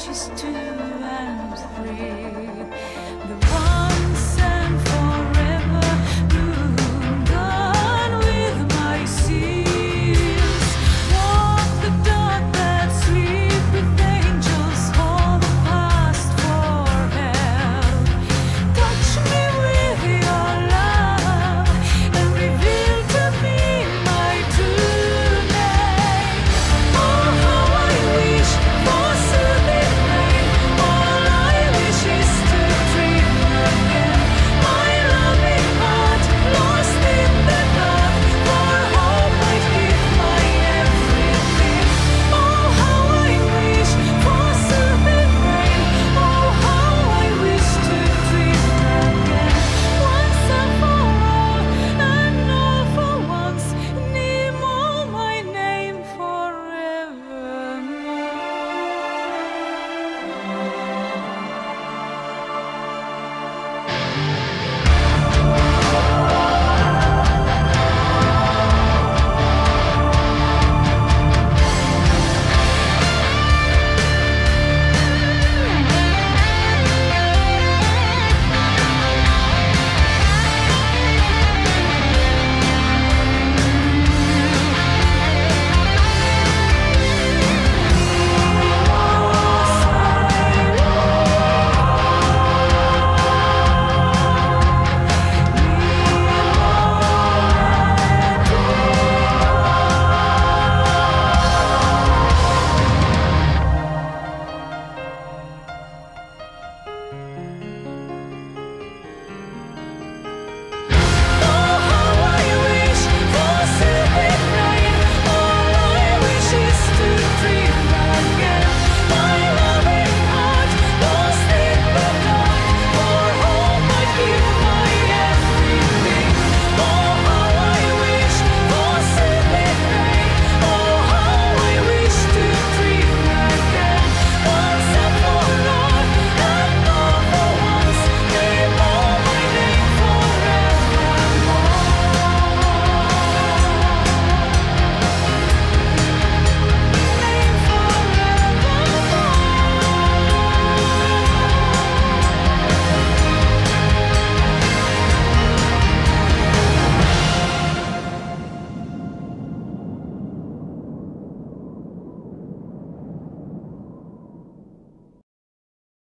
She's two and three.